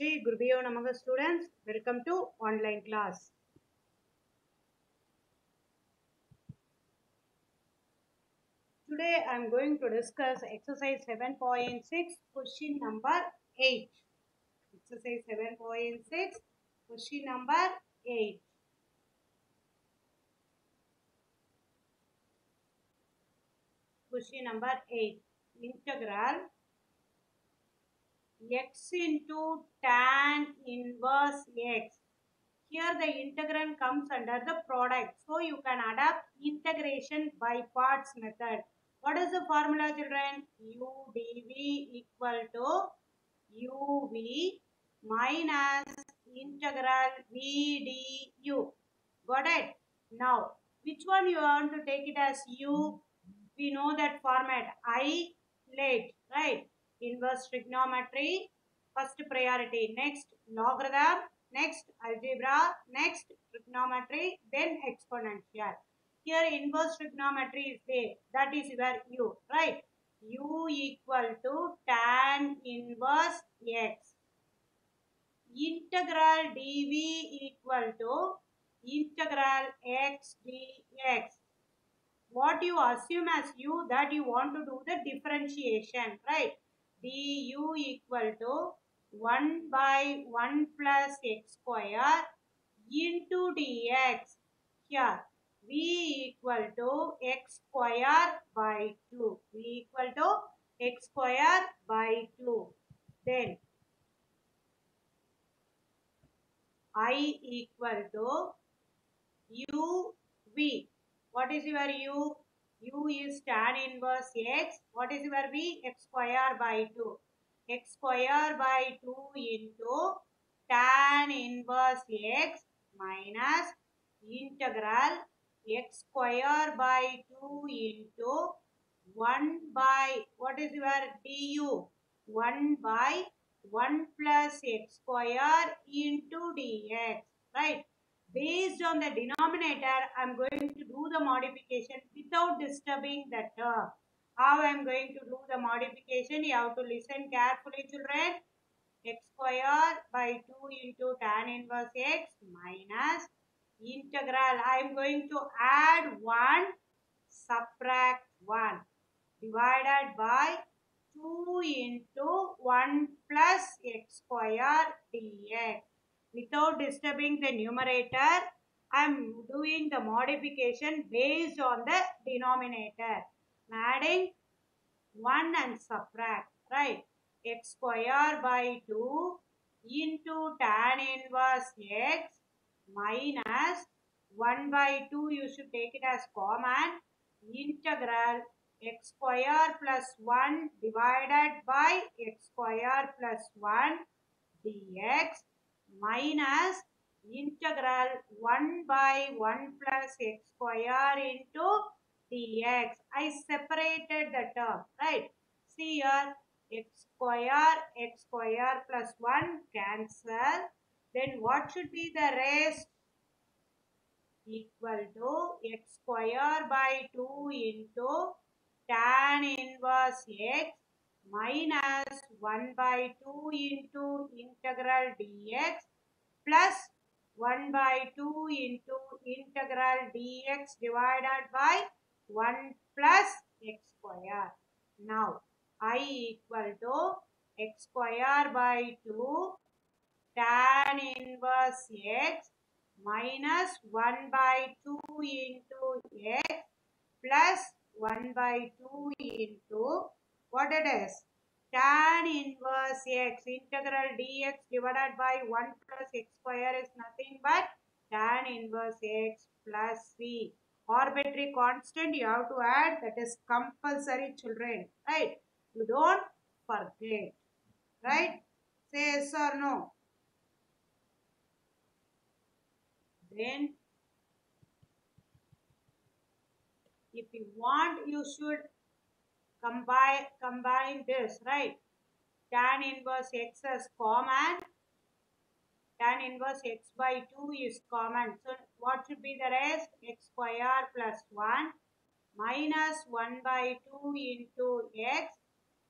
Gurubhyo Namaha students, welcome to online class. Today I am going to discuss exercise 7.6 question number 8. Exercise 7.6 question number 8. Question number 8. Integral x into tan inverse x. Here the integrand comes under the product. So you can adapt integration by parts method. What is the formula children? u dv equal to uv minus integral v du. Got it? Now, which one you want to take it as u? We know that format. I late, right? Inverse trigonometry, first priority. Next, logarithm. Next, algebra. Next, trigonometry. Then exponential. Here, inverse trigonometry is there. That is where u, right? u equal to tan inverse x. Integral dv equal to integral x dx. What you assume as u that you want to do the differentiation, right? Du equal to 1 by 1 plus x square into dx. Here, v equal to x square by 2. v equal to x square by 2. Then, i equal to uv. What is your u? U is tan inverse x. What is your v? x square by 2. x square by 2 into tan inverse x minus integral x square by 2 into 1 by, what is your du? 1 by 1 plus x square into dx, right? Based on the denominator, I am going to do the modification without disturbing the term. How I am going to do the modification? You have to listen carefully children. x square by 2 into tan inverse x minus integral. I am going to add 1, subtract 1 divided by 2 into 1 plus x square dx. Without disturbing the numerator, I am doing the modification based on the denominator. I am adding 1 and subtract, right? x square by 2 into tan inverse x minus 1 by 2 you should take it as common integral x square plus 1 divided by x square plus 1 dx minus integral 1 by 1 plus x square into dx. I separated the term, right? See here, x square, x square plus 1 cancel. Then what should be the rest? Equal to x square by 2 into tan inverse x minus 1 by 2 into integral dx plus 1 by 2 into integral dx divided by 1 plus x square. Now, i equal to x square by 2 tan inverse x minus 1 by 2 into x plus 1 by 2 into what it is? Tan inverse x integral dx divided by 1 plus x square is nothing but tan inverse x plus c. Arbitrary constant you have to add that is compulsory children. Right? You don't forget. Right? Say yes or no. Then if you want you should combine combine this right tan inverse x is common tan inverse x by 2 is common so what should be the rest x square plus 1 minus 1 by 2 into x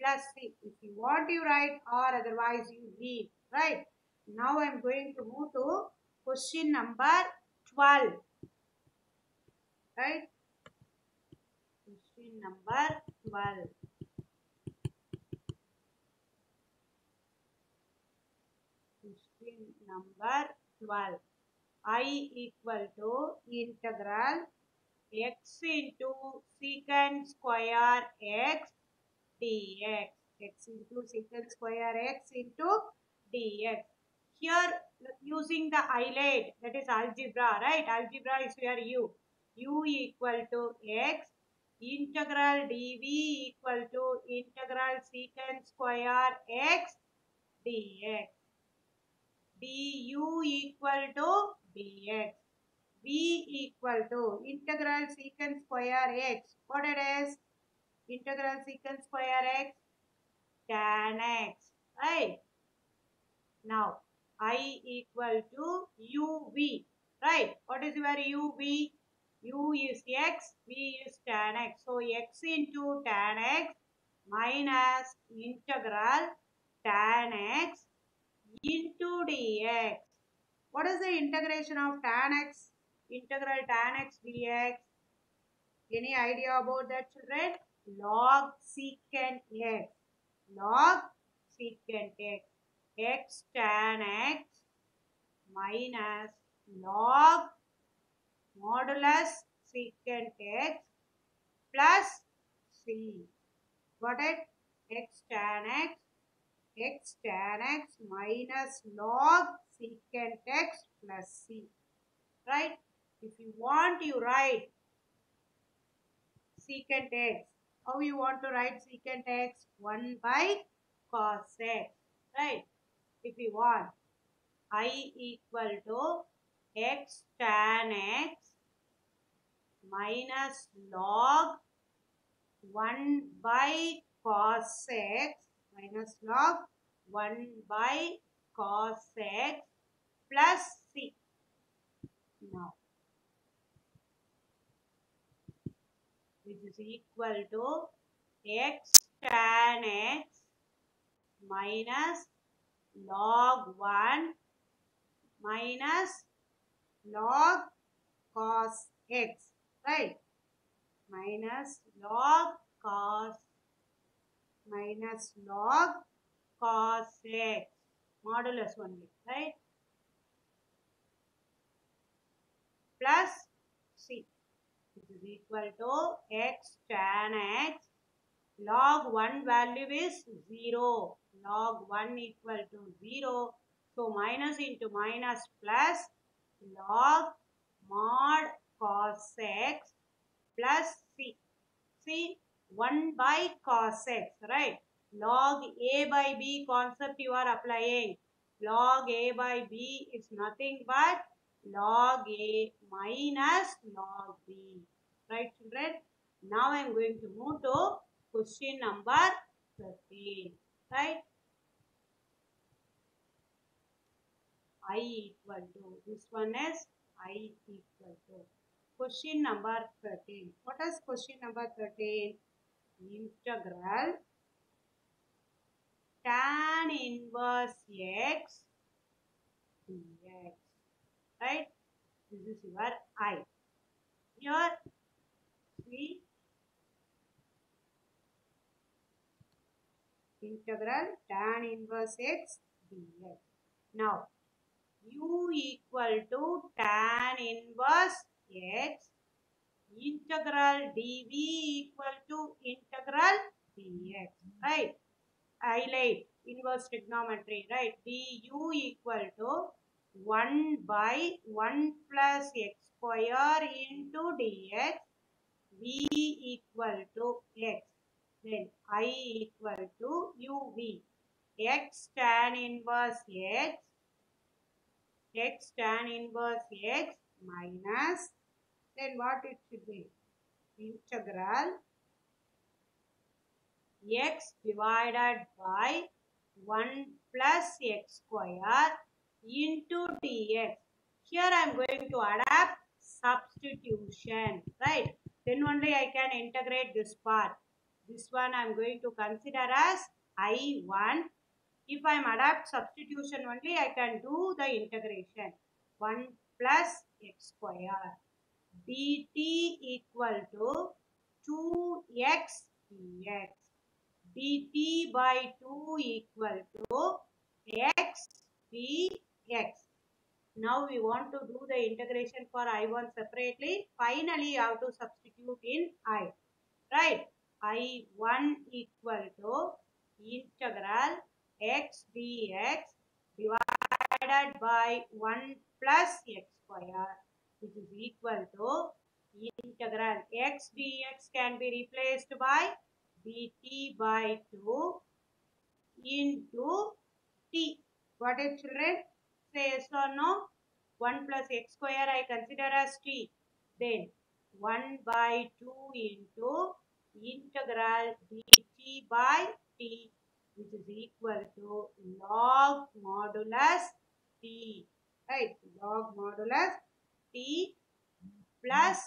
plus c if you want you write or otherwise you leave right Now I am going to move to question number 12. Right? Question number 12. Question number 12. I equal to integral x into secant square x dx. x into secant square x into dx. Here using the highlight that is algebra, right? Algebra is where u. u equal to x integral dv equal to integral secant square x dx. du equal to dx. v equal to integral secant square x. What it is? Integral secant square x tan x. Right? Now, i equal to uv. Right? What is your uv? U is x, v is tan x. So, x into tan x minus integral tan x into dx. What is the integration of tan x? Integral tan x dx. Any idea about that children? Log secant x. Log secant x. x tan x minus log modulus secant x plus c. Got it? x tan x x tan x minus log secant x plus c. Right? If you want, you write secant x. How you want to write secant x? 1 by cos x. Right? If you want, i equal to x tan x minus log 1 by cos x minus log 1 by cos x plus c. Now, this is equal to x tan x minus log 1 minus log cos x, right? Minus log cos minus log cos x modulus only, right? Plus c. This is equal to x tan x. Log 1 value is 0. Log 1 equal to 0. So minus into minus plus log mod cos x plus c. c 1 by cos x, right? Log a by b concept you are applying. Log a by b is nothing but log a minus log b. Right children? Now I am going to move to question number 13. Right? I equal to this one is i equal to question number 13 what is question number 13 integral tan inverse x dx right this is your i here see integral tan inverse x dx now u equal to tan inverse x integral dv equal to integral dx right? Highlight inverse trigonometry right? du equal to 1 by 1 plus x square into dx v equal to x. Then i equal to uv x tan inverse x x tan inverse x minus then what it should be? Integral x divided by 1 plus x square into dx. Here i am going to adapt substitution right? Then only i can integrate this part. This one i am going to consider as i1 If I am adapt substitution only, I can do the integration. 1 plus x square dt equal to 2x dx. dt by 2 equal to x dx. Now we want to do the integration for I1 separately. Finally, you have to substitute in I. Right? I1 equal to integral x dx divided by 1 plus x square which is equal to integral x dx can be replaced by dt by 2 into t. What is children? Say yes or no? 1 plus x square I consider as t. Then 1 by 2 into integral dt by t which is equal to log modulus t. Right? Log modulus t plus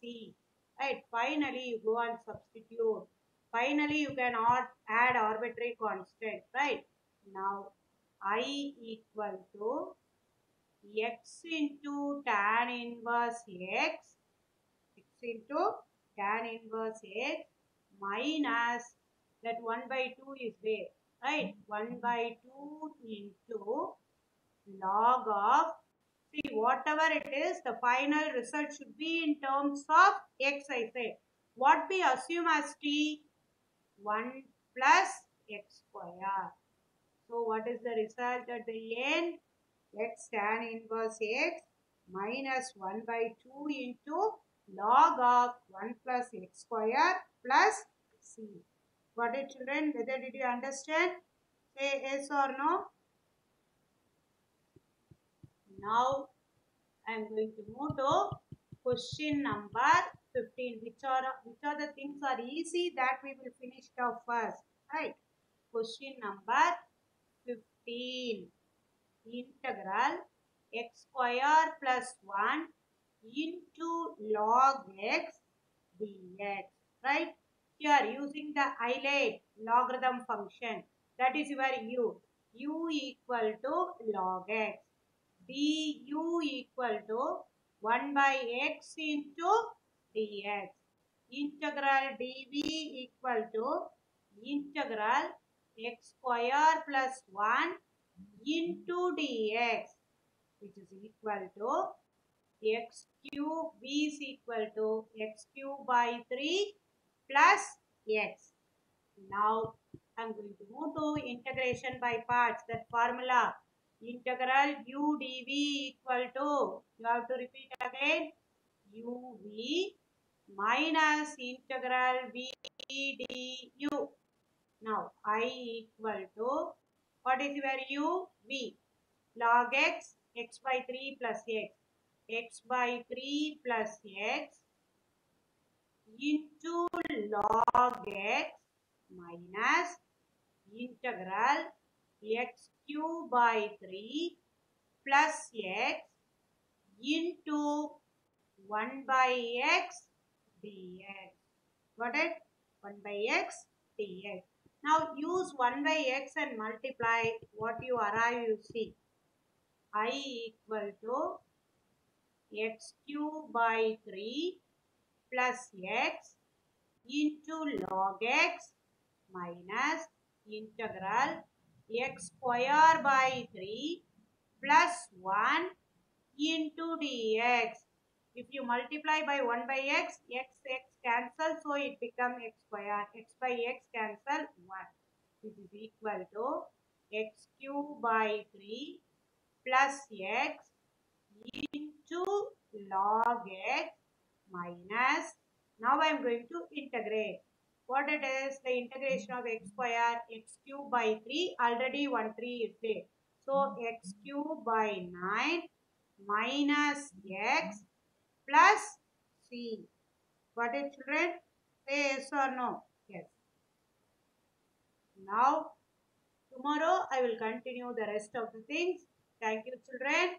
c. Right? Finally, you go and substitute. Finally, you can add arbitrary constant. Right? Now, i equal to x into tan inverse x x into tan inverse x minus that 1 by 2 is there right? 1 by 2 into log of see whatever it is the final result should be in terms of x I say what we assume as t 1 plus x square. So what is the result at the end? X tan inverse x minus 1 by 2 into log of 1 plus x square plus c. Got it children? Whether did you understand? Say yes or no. Now I am going to move to question number 15. Which are which are the things are easy that we will finish it off first. Right. Question number 15. Integral x square plus 1 into log x dx. Right. Here using the Euler logarithm function that is your u. u equal to log x. du equal to 1 by x into dx. Integral dv equal to integral x square plus 1 into dx which is equal to x cube v is equal to x cube by 3 plus x. Now I am going to move to integration by parts that formula integral u dv equal to you have to repeat again uv minus integral v du. Now i equal to what is your u v log x x by 3 plus x x by 3 plus x into log x minus integral x cube by 3 plus x into 1 by x dx. Got it? 1 by x dx. Now use 1 by x and multiply what you arrive you see. i equal to x cube by 3 plus x into log x minus integral x square by 3 plus 1 into dx. If you multiply by 1 by x, x, x cancel, so it becomes x square. x by x cancel 1. This is equal to x cube by 3 plus x into log x minus now I am going to integrate. What it is? The integration of x square x cube by 3 already 1 3 is there. So x cube by 9 minus x plus c. What is children? Say yes or no? Yes. Now tomorrow I will continue the rest of the things. Thank you children